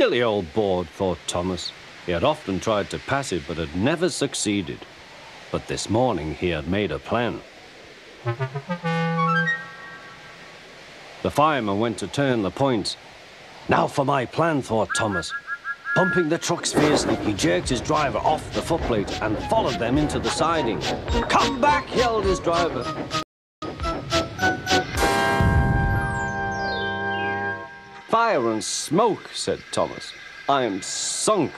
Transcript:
Silly old board, thought Thomas. He had often tried to pass it, but had never succeeded. But this morning he had made a plan. The fireman went to turn the points. Now for my plan, thought Thomas. Pumping the trucks fiercely, he jerked his driver off the footplate and followed them into the siding. Come back, yelled his driver. Fire and smoke, said Thomas. I am sunk.